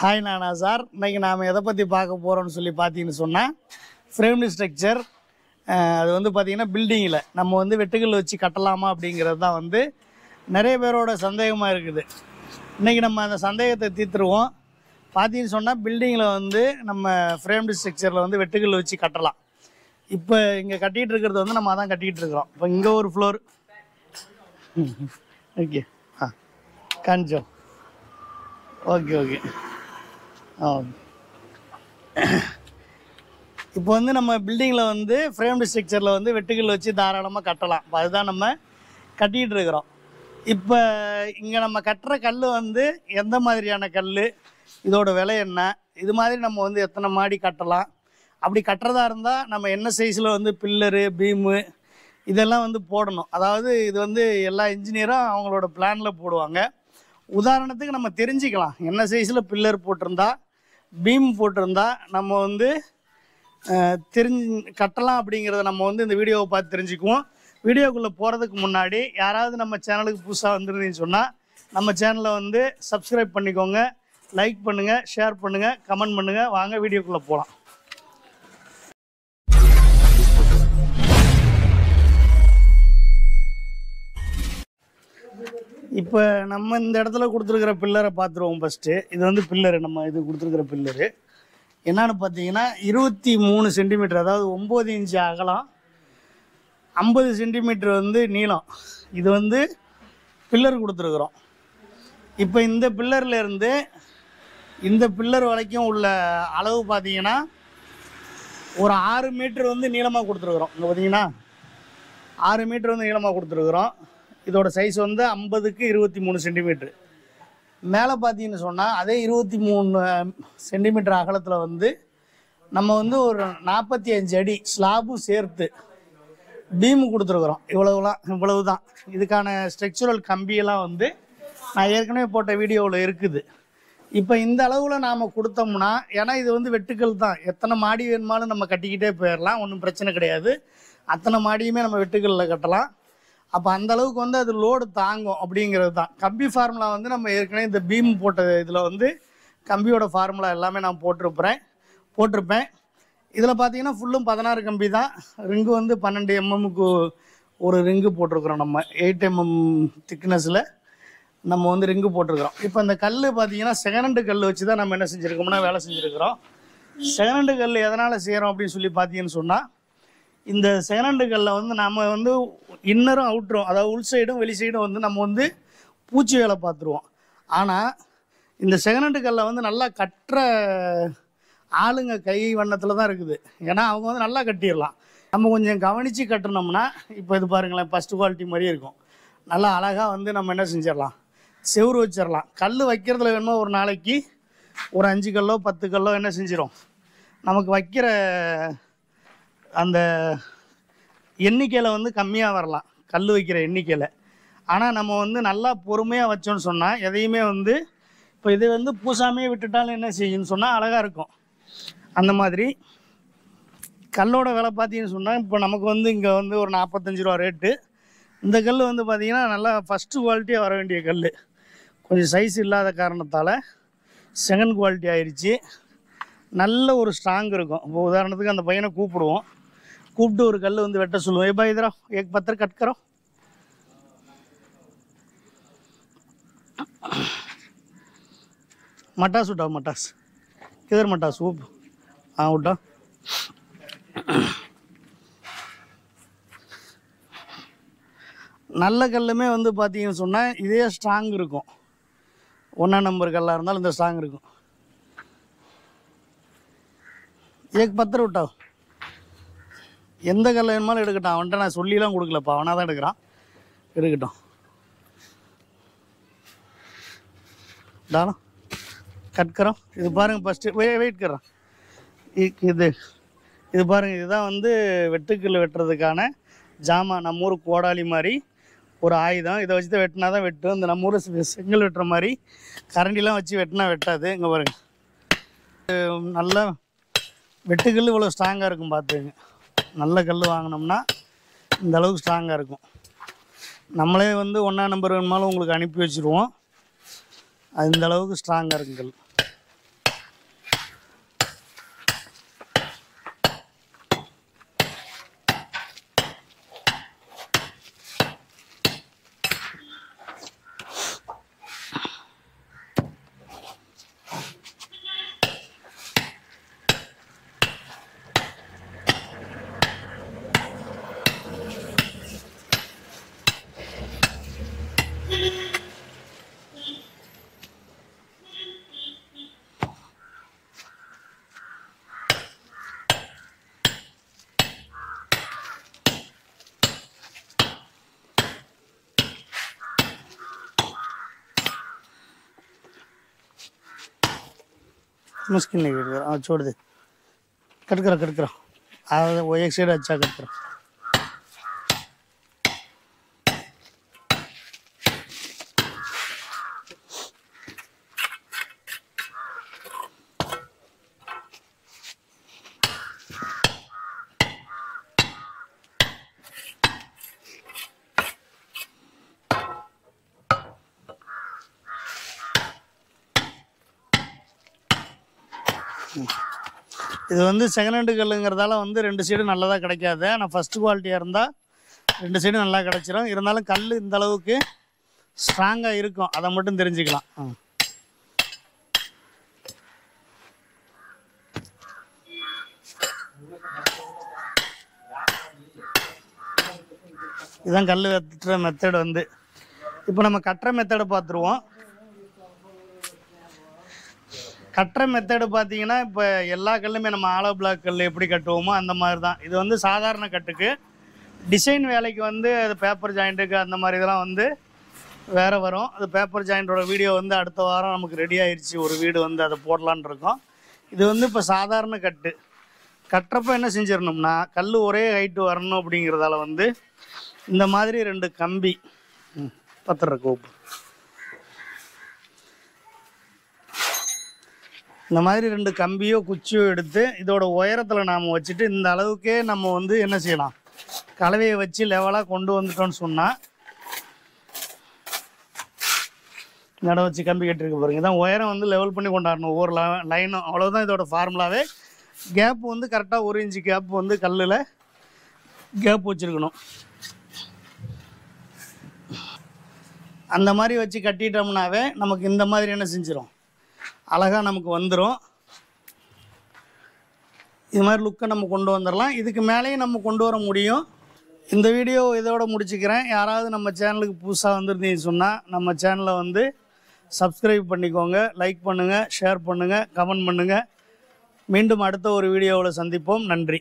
Hi நானா sir இன்றைக்கி நாம் எதை பற்றி பார்க்க போகிறோம்னு சொல்லி பார்த்தீங்கன்னு சொன்னால் ஃப்ரேம்டு ஸ்ட்ரக்சர் அது வந்து பார்த்திங்கன்னா பில்டிங்கில் நம்ம வந்து வெட்டுக்கல் வச்சு கட்டலாமா அப்படிங்கிறது தான் வந்து நிறைய பேரோட சந்தேகமாக இருக்குது. இன்றைக்கி நம்ம அந்த சந்தேகத்தை தீர்த்துருவோம். பார்த்தீங்கன்னு சொன்னால் பில்டிங்கில் வந்து நம்ம ஃப்ரேம்டு ஸ்ட்ரக்சரில் வந்து வெட்டுக்கல் வச்சு கட்டலாம். இப்போ இங்கே கட்டிகிட்டு இருக்கிறது வந்து நம்ம அதான் கட்டிக்கிட்டு இருக்கிறோம். இப்போ இங்கே ஒரு ஃப்ளோர் ஓகே ஆ. காஞ்சோம் ஓகே ஓகே இப்போ வந்து நம்ம பில்டிங்கில் வந்து ஃப்ரேம்டு ஸ்ட்ரக்சரில் வந்து வெட்டுக்கல் வச்சு தாராளமாக கட்டலாம். இப்போ அதுதான் நம்ம கட்டிகிட்டு இருக்கிறோம். இப்போ இங்கே நம்ம கட்டுற கல் வந்து எந்த மாதிரியான கல் இதோட விலை என்ன? இது மாதிரி நம்ம வந்து எத்தனை மாடி கட்டலாம்? அப்படி கட்டுறதா இருந்தால் நம்ம என்ன சைஸில் வந்து பில்லரு பீமு இதெல்லாம் வந்து போடணும். அதாவது இது வந்து எல்லா இன்ஜினியரும் அவங்களோட பிளானில் போடுவாங்க. உதாரணத்துக்கு நம்ம தெரிஞ்சுக்கலாம். என்ன சைஸில் பில்லர் போட்டிருந்தா பீம் போட்டிருந்தா நம்ம வந்து தெரிஞ்சு கட்டலாம் அப்படிங்கிறத நம்ம வந்து இந்த வீடியோவை பார்த்து தெரிஞ்சுக்குவோம். வீடியோக்குள்ளே போகிறதுக்கு முன்னாடி யாராவது நம்ம சேனலுக்கு புதுசாக வந்துருந்தீங்கன்னு சொன்னால் நம்ம சேனலை வந்து சப்ஸ்கிரைப் பண்ணிக்கோங்க லைக் பண்ணுங்கள் ஷேர் பண்ணுங்கள் கமெண்ட் பண்ணுங்கள் வாங்க வீடியோக்குள்ளே போகலாம் இப்போ நம்ம இந்த இடத்துல கொடுத்துருக்கிற பில்லரை பார்த்துருவோம் ஃபஸ்ட்டு இது வந்து பில்லரு நம்ம இது கொடுத்துருக்கிற பில்லரு என்னன்னு பார்த்தீங்கன்னா இருபத்தி மூணு சென்டிமீட்டர் அதாவது ஒம்பது இன்ச்சு அகலம் ஐம்பது சென்டிமீட்டர் வந்து நீளம். இது வந்து பில்லர் கொடுத்துருக்குறோம். இப்போ இந்த பில்லர்லேருந்து இந்த பில்லர் வரைக்கும் உள்ள அளவு பார்த்தீங்கன்னா ஒரு ஆறு மீட்டர் வந்து நீளமாக கொடுத்துருக்குறோம். இங்கே பார்த்தீங்கன்னா ஆறு மீட்டர் வந்து நீளமாக கொடுத்துருக்குறோம். இதோட சைஸ் வந்து ஐம்பதுக்கு இருபத்தி மூணு சென்டிமீட்ரு மேலே பார்த்தீங்கன்னு சொன்னால் அதே இருபத்தி மூணு சென்டிமீட்டர் அகலத்தில் வந்து நம்ம வந்து ஒரு நாற்பத்தி அஞ்சு அடி ஸ்லாபும் சேர்த்து பீமு கொடுத்துருக்குறோம். இவ்வளவுலாம் இவ்வளவு தான் இதுக்கான ஸ்ட்ரக்சுரல் கம்பியெல்லாம் வந்து நான் ஏற்கனவே போட்ட வீடியோவில் இருக்குது. இப்போ இந்த அளவில் நாம் கொடுத்தோம்னா ஏன்னா இது வந்து வெட்டுக்கள் தான். எத்தனை மாடி வேணுமாலும் நம்ம கட்டிக்கிட்டே போயிடலாம் ஒன்றும் பிரச்சனை கிடையாது. அத்தனை மாடியுமே நம்ம வெட்டுக்கல்லில் கட்டலாம். அப்போ அந்த அளவுக்கு வந்து அது லோடு தாங்கும் அப்படிங்கிறது தான். கம்பி ஃபார்முலா வந்து நம்ம ஏற்கனவே இந்த பீம் போட்ட இதில் வந்து கம்பியோட ஃபார்முலா எல்லாமே நான் போட்டிருப்பேன். போட்டிருப்பேன். இதில் பார்த்தீங்கன்னா ஃபுல்லும் பதினாறு கம்பி தான். ரிங்கு வந்து பன்னெண்டு எம்எம்முக்கு ஒரு ரிங்கு போட்டிருக்கிறோம் நம்ம. எயிட் எம்எம் திக்னஸில் நம்ம வந்து ரிங்கு போட்டிருக்கிறோம். இப்போ இந்த கல் பார்த்தீங்கன்னா செகண்ட் கல் வச்சு தான் நம்ம என்ன செஞ்சுருக்கோம்னா வேலை செஞ்சுருக்கிறோம். செகண்ட் கல் எதனால் செய்கிறோம் அப்படின்னு சொல்லி பார்த்தீங்கன்னு சொன்னால் இந்த செகண்ட் கல்லை வந்து நம்ம வந்து இன்னரும் அவுட்ரும் அதாவது உள் சைடும் வெளி சைடும் வந்து நம்ம வந்து பூச்சி வேலை பார்த்துருவோம். ஆனால் இந்த செகண்ட் கல்லை வந்து நல்லா கட்டுற ஆளுங்க கை வண்ணத்தில் தான் இருக்குது. ஏன்னா அவங்க வந்து நல்லா கட்டிடலாம். நம்ம கொஞ்சம் கவனித்து கட்டினோம்னா இப்போ இது பாருங்களேன் ஃபஸ்ட் குவாலிட்டி மாதிரி இருக்கும். நல்லா அழகாக வந்து நம்ம என்ன செஞ்சிடலாம்? செவுரு வச்சிடலாம். கல் வைக்கிறதுல வேணுமோ ஒரு நாளைக்கு? ஒரு அஞ்சு கல்லோ பத்து கல்லோ என்ன செஞ்சிடும் நமக்கு வைக்கிற அந்த எண்ணிக்கையில் வந்து கம்மியாக வரலாம். கல் வைக்கிற எண்ணிக்கையில். ஆனால் நம்ம வந்து நல்லா பொறுமையாக வச்சோம்னு சொன்னால் எதையுமே வந்து இப்போ இதை வந்து பூசாமே விட்டுட்டாலும் என்ன செய்யும்னு சொன்னால் அழகாக இருக்கும். அந்த மாதிரி. கல்லோட விலை பார்த்தீங்கன்னு சொன்னால் இப்போ நமக்கு வந்து இங்கே வந்து ஒரு நாற்பத்தஞ்சு ரூபா ரேட்டு இந்த கல் வந்து பார்த்திங்கன்னா நல்லா ஃபஸ்ட்டு குவாலிட்டியாக வர வேண்டிய கல் கொஞ்சம் சைஸ் இல்லாத காரணத்தால் செகண்ட் குவாலிட்டி ஆயிடுச்சு நல்ல ஒரு ஸ்ட்ராங் இருக்கும். இப்போ உதாரணத்துக்கு அந்த பையனை கூப்பிடுவோம். கூப்பிட்டு ஒரு கல் வந்து வெட்ட சொல்லுவோம் ஏ பாய் இதரா ஏக் பத்தர் கட் கரோ मटास उठाओ मटास किधर मटास वो हाँ उठा நல்ல கல்லுமே வந்து பார்த்தீங்கன்னு சொன்னால் இதே ஸ்ட்ராங் இருக்கும் ஒன்றா நம்பர் கல்லாக இருந்தாலும் இந்த ஸ்ட்ராங் இருக்கும் ஏக் பத்திரம் விட்டா எந்த கல்ல வேணுமாலும் எடுக்கட்டும். அவன்கிட்ட நான் சொல்லிலாம் கொடுக்கலப்பா. அவனாக தான் எடுக்கிறான். எடுக்கட்டும். டானா கட் இது பாருங்க ஃபஸ்ட்டு வெ வெயிட் கரோம். இது இது பாருங்கள் இதுதான் வந்து வெட்டுக்கல் வெட்டுறதுக்கான ஜாமான் நம்ம ஊர் கோடாலி மாதிரி ஒரு ஆயுதம். இதை வச்சு தான் வெட்டினா தான் வெட்டும் இந்த நம்ம ஊர் செங்கல் வெட்டுற மாதிரி கரண்டிலாம் வச்சு வெட்டினா வெட்டாது. இங்கே பாருங்கள் நல்லா வெட்டுக்கல் இவ்வளோ ஸ்ட்ராங்காக இருக்கும் பார்த்துங்க நல்ல கல் வாங்கினோம்னா இந்த அளவுக்கு ஸ்ட்ராங்காக இருக்கும். நம்மளே வந்து ஒன்றா நம்பர் வேணுமாலும் உங்களுக்கு அனுப்பி வச்சுருவோம். அது இந்த அளவுக்கு ஸ்ட்ராங்காக இருக்கும் கல். ಮುಸ್ಕಿನ್ ಕಟ್ಕರ ಕಟ್ಕರ ಆ ಎಕ್ ಸೈಡ್ ಹಚ್ಚ ಕಟ್ಕರ இது வந்து செகண்ட் ஹேண்டு கல்லுங்கிறதால வந்து ரெண்டு சைடும் நல்லதாக கிடைக்காது. ஆனால் ஃபர்ஸ்ட் குவாலிட்டியாக இருந்தால் ரெண்டு சைடும் நல்லா கிடச்சிரும். இருந்தாலும் கல் இந்த அளவுக்கு ஸ்ட்ராங்காக இருக்கும். அதை மட்டும் தெரிஞ்சுக்கலாம். இதுதான் கல் வெட்டுற மெத்தட் வந்து. இப்போ நம்ம கட்டுற மெத்தடை பார்த்துருவோம். கட்டுற மெத்தடு பார்த்தீங்கன்னா இப்போ எல்லா கல்லுமே நம்ம ஆலோ பிளாக் கல் எப்படி கட்டுவோமோ அந்த மாதிரி தான் இது வந்து சாதாரண கட்டுக்கு. டிசைன் வேலைக்கு வந்து அது பேப்பர் ஜாயிண்ட்டுக்கு அந்த மாதிரி இதெல்லாம் வந்து வேறு வரும். அது பேப்பர் ஜாயிண்டோட வீடியோ வந்து அடுத்த வாரம் நமக்கு ரெடி ஆயிடுச்சு ஒரு வீடு வந்து அதை போடலான் இருக்கோம். இது வந்து இப்போ சாதாரண கட்டு. கட்டுறப்ப என்ன செஞ்சிடணும்னா கல் ஒரே ஹைட்டு வரணும் அப்படிங்கிறதால வந்து இந்த மாதிரி ரெண்டு கம்பி பத்திர கோப்பு இந்த மாதிரி ரெண்டு கம்பியோ குச்சியோ எடுத்து இதோட உயரத்தில் நாம் வச்சுட்டு இந்த அளவுக்கே நம்ம வந்து என்ன செய்யலாம்? கலவையை வச்சு லெவலாக கொண்டு வந்துட்டோம்னு சொன்னால் நட வச்சு கம்பி கட்டிருக்க போகிறீங்க இதான் உயரம் வந்து லெவல் பண்ணி கொண்டாடணும். ஒவ்வொரு லைனும் அவ்வளோதான் இதோட ஃபார்முலாவே கேப் வந்து கரெக்டாக ஒரு இன்ச்சு கேப் வந்து கல்லில் கேப் வச்சுருக்கணும். அந்த மாதிரி வச்சு கட்டிட்டோம்னாவே நமக்கு இந்த மாதிரி என்ன செஞ்சிடும் அழகாக நமக்கு வந்துடும் இது மாதிரி லுக்கை நம்ம கொண்டு வந்துடலாம் இதுக்கு மேலேயும் நம்ம கொண்டு வர முடியும். இந்த வீடியோ இதோட முடிச்சுக்கிறேன். யாராவது நம்ம சேனலுக்கு புதுசாக வந்திருந்தீங்கன்னு சொன்னால் நம்ம சேனலை வந்து சப்ஸ்கிரைப் பண்ணிக்கோங்க லைக் பண்ணுங்கள் ஷேர் பண்ணுங்கள் கமெண்ட் பண்ணுங்கள் மீண்டும் அடுத்த ஒரு வீடியோவில் சந்திப்போம். நன்றி.